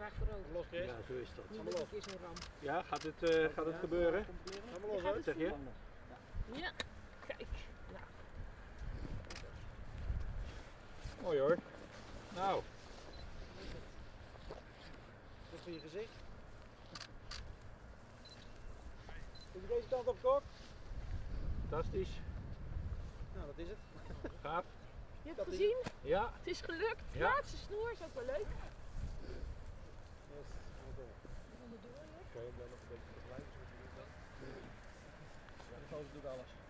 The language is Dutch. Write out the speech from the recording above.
graag voor rood. Los Chris. Ja, zo is dat. Nu nog een keer zo'n ram. Ja, gaat het, eh, gaat het gebeuren? Ga maar los het zeg je? Ja, kijk. Nou, Mooi hoor. Nou, Goed voor je gezicht. Doe je deze kant op kok? fantastisch. Nou, dat is het. Gaaf. je hebt Dat is- gezien? Ja, Het is gelukt. Ja. Laatste snoer is ook wel leuk. özgürlüğü var.